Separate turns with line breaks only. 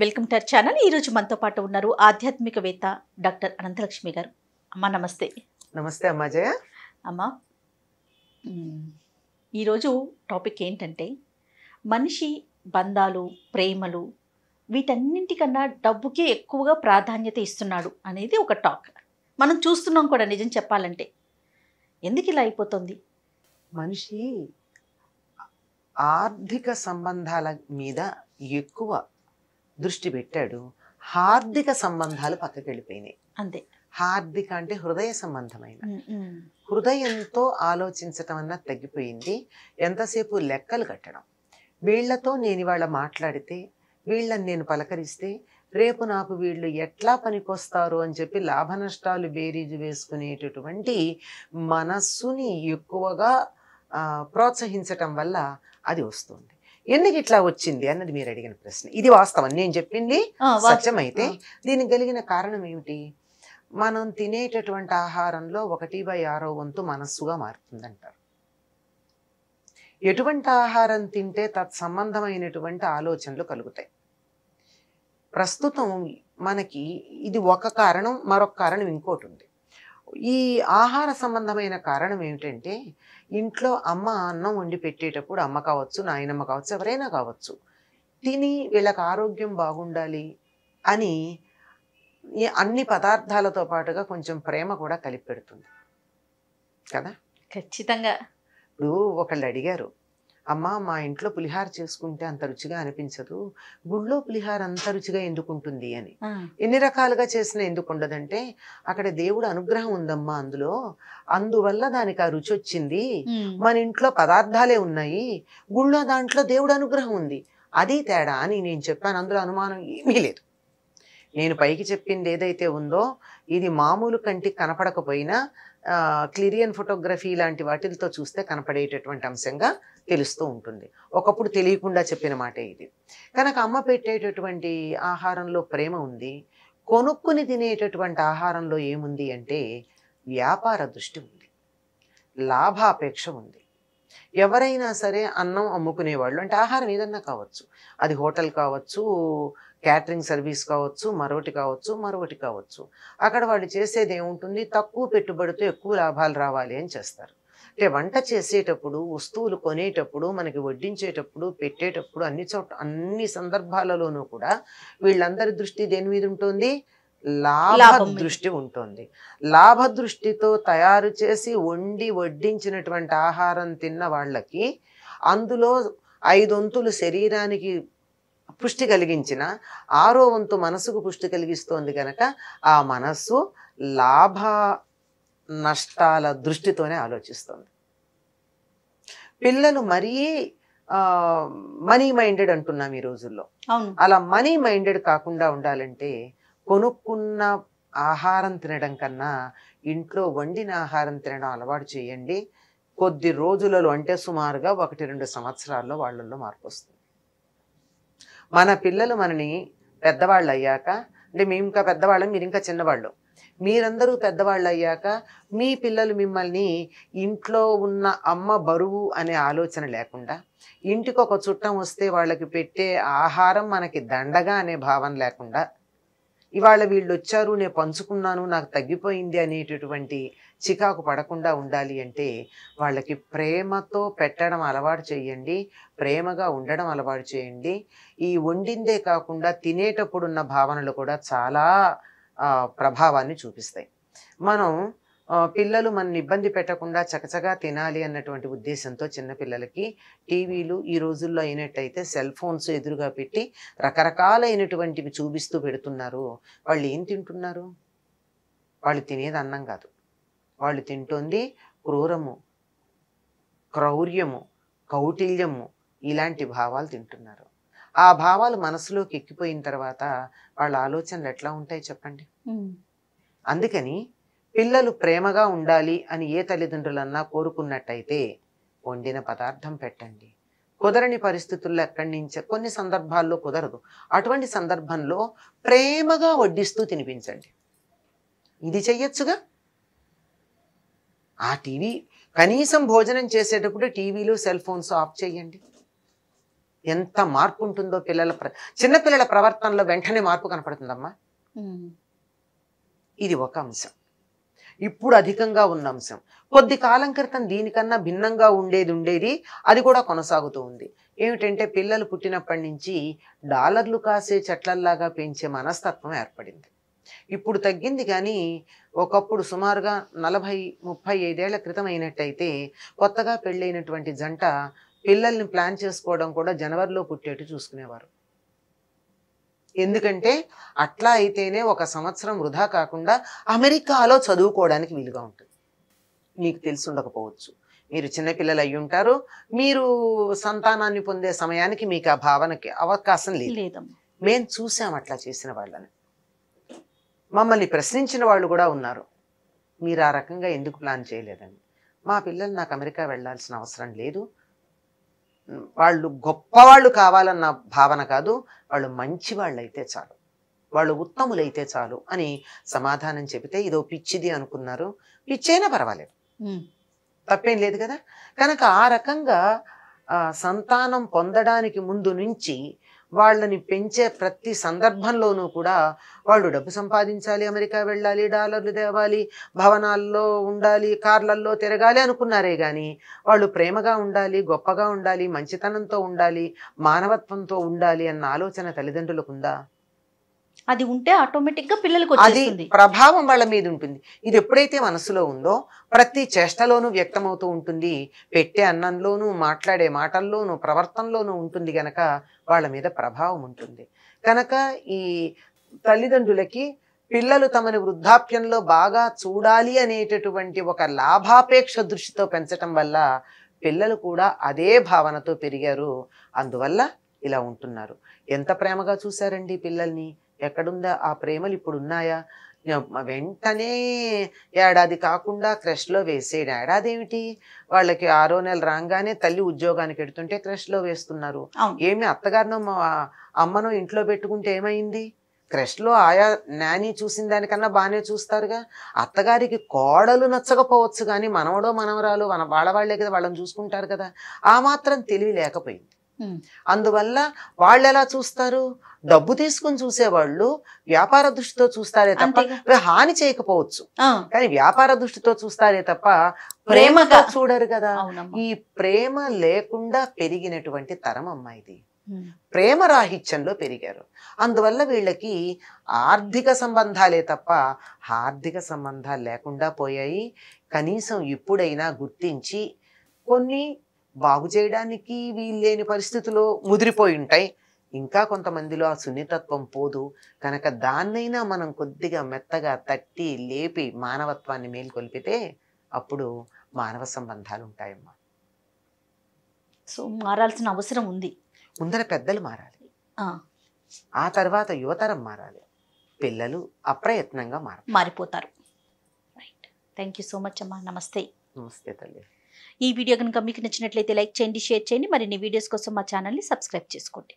Welcome to our channel. ఈ రోజు మనతో పాటు ఉన్నారు ఆధ్యాత్మికవేత్త డాక్టర్ అనంతలక్ష్మి గారు. అమ్మ నమస్తే.
నమస్తే అమ్మా జయ.
అమ్మ ఈరోజు టాపిక్ ఏంటంటే మనిషి బంధాలు ప్రేమలు వీటన్నింటికన్నా డబ్బుకే ఎక్కువగా ప్రాధాన్యత ఇస్తున్నాడు అనేది ఒక టాక్. మనం చూస్తున్నాం కూడా నిజం చెప్పాలంటే. ఎందుకు ఇలా అయిపోతుంది?
మనిషి ఆర్థిక సంబంధాల మీద ఎక్కువ దృష్టి పెట్టాడు. హార్దిక సంబంధాలు పక్కకి వెళ్ళిపోయినాయి.
అంతే.
హార్దిక అంటే హృదయ సంబంధమైన. హృదయంతో ఆలోచించటం అన్నది తగ్గిపోయింది. ఎంతసేపు లెక్కలు కట్టడం. వీళ్ళతో నేను ఇవాళ మాట్లాడితే వీళ్ళని నేను పలకరిస్తే రేపు నాకు వీళ్ళు ఎట్లా పనికొస్తారు అని చెప్పి లాభ నష్టాలు బేరీజు వేసుకునేటటువంటి మనస్సుని ఎక్కువగా ప్రోత్సహించటం వల్ల అది వస్తుంది. ఎందుకు ఇట్లా వచ్చింది అన్నది మీరు అడిగిన ప్రశ్న. ఇది వాస్తవం. నేను చెప్పింది
వా-
సత్యమైతే దీనికి కలిగిన కారణం ఏమిటి? మనం తినేటటువంటి ఆహారంలో ఒకటి బై ఆరో వంతు మనస్సుగా మారుతుందంటారు. ఎటువంటి ఆహారం తింటే తత్సంబంధమైనటువంటి ఆలోచనలు కలుగుతాయి. ప్రస్తుతం మనకి ఇది ఒక కారణం మరొక కారణం ఇంకోటి ఉంది. ఈ ఆహార సంబంధమైన కారణం ఏమిటంటే ఇంట్లో అమ్మ అన్నం వండి పెట్టేటప్పుడు అమ్మ కావచ్చు నాయనమ్మ కావచ్చు ఎవరైనా కావచ్చు తిని వీళ్ళకి ఆరోగ్యం బాగుండాలి అని ఈ అన్ని పదార్థాలతో పాటుగా కొంచెం ప్రేమ కూడా కలిపి పెడుతుంది కదా?
ఖచ్చితంగా.
ఇప్పుడు ఒకళ్ళు అడిగారు అమ్మ మా ఇంట్లో పులిహార చేసుకుంటే అంత రుచిగా అనిపించదు. గుళ్ళో పులిహార అంత రుచిగా ఎందుకు ఉంటుంది అని. ఎన్ని రకాలుగా చేసినా ఎందుకు ఉండదంటే అక్కడ దేవుడు అనుగ్రహం ఉందమ్మా అందులో. అందువల్ల దానికి ఆ రుచి వచ్చింది. మన ఇంట్లో పదార్థాలే ఉన్నాయి. గుళ్ళో దాంట్లో దేవుడు అనుగ్రహం ఉంది. అది తేడా అని నేను చెప్పాను. అందులో అనుమానం ఏమీ లేదు. నేను పైకి చెప్పింది ఏదైతే ఉందో ఇది మామూలు కంటికి కనపడకపోయినా క్లిరియన్ ఫోటోగ్రఫీ లాంటి వాటితో చూస్తే కనపడేటటువంటి అంశంగా తెలుస్తూ ఉంటుంది. ఒకప్పుడు తెలియకుండా చెప్పిన మాటే ఇది. కనుక అమ్మ పెట్టేటటువంటి ఆహారంలో ప్రేమ ఉంది కొనుక్కుని తినేటటువంటి ఆహారంలో ఏముంది అంటే వ్యాపార దృష్టి ఉంది లాభాపేక్ష ఉంది. ఎవరైనా సరే అన్నం అమ్ముకునేవాళ్ళు అంటే ఆహారం ఏదన్నా కావచ్చు. అది హోటల్ కావచ్చు క్యాటరింగ్ సర్వీస్ కావచ్చు మరొకటి కావచ్చు మరొకటి కావచ్చు. అక్కడ వాళ్ళు చేసేది ఏముంటుంది? తక్కువ పెట్టుబడితో ఎక్కువ లాభాలు రావాలి అని చేస్తారు. అంటే వంట చేసేటప్పుడు వస్తువులు కొనేటప్పుడు మనకి వడ్డించేటప్పుడు పెట్టేటప్పుడు అన్ని చోట అన్ని సందర్భాలలోనూ కూడా వీళ్ళందరి దృష్టి దేని మీద ఉంటుంది? లాభ. దృష్టి ఉంటుంది. లాభ దృష్టితో తయారు చేసి వండి వడ్డించినటువంటి ఆహారం తిన్న వాళ్ళకి అందులో ఐదొంతులు శరీరానికి పుష్టి కలిగించిన ఆరో వంతు మనసుకు పుష్టి కలిగిస్తోంది కనుక ఆ మనస్సు లాభ నష్టాల దృష్టితోనే ఆలోచిస్తుంది. పిల్లలు మరీ మనీ మైండెడ్ అంటున్నాం ఈ రోజుల్లో. అలా మనీ మైండెడ్ కాకుండా ఉండాలంటే కొనుక్కున్న ఆహారం తినడం కన్నా ఇంట్లో వండిన ఆహారం తినడం అలవాటు చేయండి. కొద్ది రోజులలో అంటే సుమారుగా ఒకటి రెండు సంవత్సరాల్లో వాళ్ళల్లో మార్పు వస్తుంది. మన పిల్లలు మనని పెద్దవాళ్ళు అయ్యాక అంటే మేము ఇంకా పెద్దవాళ్ళం మీరు ఇంకా చిన్నవాళ్ళు. మీరందరూ పెద్దవాళ్ళు అయ్యాక మీ పిల్లలు మిమ్మల్ని ఇంట్లో ఉన్న అమ్మ బరువు అనే ఆలోచన లేకుండా ఇంటికి ఒక చుట్టం వస్తే వాళ్ళకి పెట్టే ఆహారం మనకి దండగా అనే భావన లేకుండా ఇవాళ వీళ్ళు వచ్చారు నేను పంచుకున్నాను నాకు తగ్గిపోయింది అనేటటువంటి చికాకు పడకుండా ఉండాలి అంటే వాళ్ళకి ప్రేమతో పెట్టడం అలవాటు చేయండి ప్రేమగా ఉండడం అలవాటు చేయండి. ఈ వండిందే కాకుండా తినేటప్పుడు ఉన్న భావనలు కూడా చాలా ప్రభావాన్ని చూపిస్తాయి. మనం పిల్లలు మనని ఇబ్బంది పెట్టకుండా చకచకా తినాలి అన్నటువంటి ఉద్దేశంతో చిన్నపిల్లలకి టీవీలు ఈ రోజుల్లో అయినట్టయితే సెల్ ఫోన్స్ ఎదురుగా పెట్టి రకరకాలైనటువంటివి చూపిస్తూ పెడుతున్నారు. వాళ్ళు ఏం తింటున్నారు? వాళ్ళు తినేది అన్నం కాదు. వాళ్ళు తింటోంది క్రూరము క్రౌర్యము కౌటిల్యము ఇలాంటి భావాలు తింటున్నారు. ఆ భావాలు మనసులోకి ఎక్కిపోయిన తర్వాత వాళ్ళ ఆలోచనలు ఎట్లా ఉంటాయి చెప్పండి? అందుకని పిల్లలు ప్రేమగా ఉండాలి అని ఏ తల్లిదండ్రులన్నా కోరుకున్నట్టయితే వండిన పదార్థం పెట్టండి. కుదరని పరిస్థితుల్లో ఎక్కడి నుంచే కొన్ని సందర్భాల్లో కుదరదు. అటువంటి సందర్భంలో ప్రేమగా వడ్డిస్తూ తినిపించండి. ఇది చెయ్యొచ్చుగా? ఆ టీవీ కనీసం భోజనం చేసేటప్పుడు టీవీలు సెల్ ఫోన్స్ ఆఫ్ చేయండి. ఎంత మార్పు ఉంటుందో పిల్లల ప్ర చిన్నపిల్లల ప్రవర్తనలో వెంటనే మార్పు కనపడుతుందమ్మా. ఇది ఒక అంశం. ఇప్పుడు అధికంగా ఉన్న అంశం. కొద్ది కాలం క్రితం దీనికన్నా భిన్నంగా ఉండేది ఉండేది అది కూడా కొనసాగుతూ ఉంది. ఏమిటంటే పిల్లలు పుట్టినప్పటి నుంచి డాలర్లు కాసే చెట్లల్లాగా పెంచే మనస్తత్వం ఏర్పడింది. ఇప్పుడు తగ్గింది కానీ ఒకప్పుడు సుమారుగా నలభై ముప్పై ఐదేళ్ళ క్రితం అయినట్టయితే కొత్తగా పెళ్ళైనటువంటి జంట పిల్లల్ని ప్లాన్ చేసుకోవడం కూడా జనవరిలో పుట్టేట్టు చూసుకునేవారు. ఎందుకంటే అట్లా అయితేనే ఒక సంవత్సరం వృధా కాకుండా అమెరికాలో చదువుకోవడానికి వీలుగా ఉంటుంది. మీకు తెలిసి ఉండకపోవచ్చు. మీరు చిన్నపిల్లలు అయి ఉంటారు. మీరు సంతానాన్ని పొందే సమయానికి మీకు ఆ భావనకి అవకాశం లేదు.
లేదమ్మా.
మేం చూసాం అట్లా చేసిన వాళ్ళని. మమ్మల్ని ప్రశ్నించిన వాళ్ళు కూడా ఉన్నారు. మీరు ఆ రకంగా ఎందుకు ప్లాన్ చేయలేదని మా పిల్లలు నాకు అమెరికా వెళ్ళాల్సిన అవసరం లేదు. వాళ్ళు గొప్పవాళ్ళు కావాలన్న భావన కాదు. వాళ్ళు మంచి వాళ్ళు అయితే చాలు. వాళ్ళు ఉత్తములైతే చాలు అని సమాధానం చెబితే ఇదో పిచ్చిది అనుకున్నారు. పిచ్చైనా పర్వాలేదు. తప్పేం లేదు కదా? కనుక ఆ రకంగా సంతానం పొందడానికి ముందు నుంచి వాళ్ళని పెంచే ప్రతి సందర్భంలోనూ కూడా వాళ్ళు డబ్బు సంపాదించాలి అమెరికా వెళ్ళాలి డాలర్లు తేవాలి భవనాల్లో ఉండాలి కార్లల్లో తిరగాలి అనుకున్నారే కానీ వాళ్ళు ప్రేమగా ఉండాలి గొప్పగా ఉండాలి మంచితనంతో ఉండాలి మానవత్వంతో ఉండాలి అన్న ఆలోచన తల్లిదండ్రులకు ఉందా?
అది ఉంటే ఆటోమేటిక్గా పిల్లలకు
అది ప్రభావం వాళ్ళ మీద ఉంటుంది. ఇది ఎప్పుడైతే మనసులో ఉందో ప్రతి చేష్టలోనూ వ్యక్తమవుతూ ఉంటుంది. పెట్టే అన్నంలోనూ మాట్లాడే మాటల్లోనూ ప్రవర్తనలోనూ ఉంటుంది గనక వాళ్ళ మీద ప్రభావం ఉంటుంది. కనుక ఈ తల్లిదండ్రులకి పిల్లలు తమని వృద్ధాప్యంలో బాగా చూడాలి అనేటటువంటి ఒక లాభాపేక్ష దృష్టితో పెంచటం వల్ల పిల్లలు కూడా అదే భావనతో పెరిగారు. అందువల్ల ఇలా ఉంటున్నారు. ఎంత ప్రేమగా చూశారండి పిల్లల్ని? ఎక్కడుందా? ఆ ప్రేమలు ఇప్పుడు ఉన్నాయా వెంటనే ఏడాది కాకుండా క్రష్లో వేసేయడం ఏడాది ఏమిటి వాళ్ళకి ఆరో నెల రాగానే తల్లి ఉద్యోగానికి ఎడుతుంటే క్రష్లో వేస్తున్నారు. ఏమి అత్తగారినో మా అమ్మనో ఇంట్లో పెట్టుకుంటే ఏమైంది? క్రష్లో ఆయా నాని చూసిన దానికన్నా బాగానే చూస్తారుగా. అత్తగారికి కోడలు నచ్చకపోవచ్చు కానీ మనవడో మనవరాలు మన వాళ్ళ వాళ్ళే కదా వాళ్ళని చూసుకుంటారు కదా. ఆ మాత్రం తెలివి లేకపోయింది. అందువల్ల వాళ్ళు ఎలా చూస్తారు? డబ్బు తీసుకుని చూసేవాళ్ళు వ్యాపార దృష్టితో చూస్తారే తప్ప హాని చేయకపోవచ్చు. కానీ వ్యాపార దృష్టితో చూస్తారే తప్ప ప్రేమగా. చూడరు కదా. ఈ ప్రేమ లేకుండా పెరిగినటువంటి తరం అమ్మా ఇది.
ఉమ్.
ప్రేమ రాహిత్యంలో పెరిగారు. అందువల్ల వీళ్ళకి ఆర్థిక సంబంధాలే తప్ప ఆర్థిక సంబంధాలు లేకుండా పోయాయి. కనీసం ఇప్పుడైనా గుర్తించి కొన్ని బాగు చేయడానికి వీల్లేని పరిస్థితులు ముదిరిపోయి ఉంటాయి. ఇంకా కొంతమందిలో ఆ సున్నితత్వం పోదు. కనుక దాన్నైనా మనం కొద్దిగా మెత్తగా తట్టి లేపి మానవత్వాన్ని మేల్కొల్పితే అప్పుడు మానవ సంబంధాలు ఉంటాయమ్మా.
సో మారాల్సిన అవసరం ఉంది.
ముందర పెద్దలు మారాలి. ఆ, తర్వాత యువతరం మారాలి. పిల్లలు అప్రయత్నంగా మారాలి
మారిపోతారు. Right. Thank you so much అమ్మా. నమస్తే.
నమస్తే తల్లి.
ఈ వీడియో కనుక మీకు నచ్చినట్లయితే లైక్ చేయండి షేర్ చేయండి. మరిన్ని వీడియోస్ కోసం మా ఛానల్ని సబ్స్క్రైబ్ చేసుకోండి.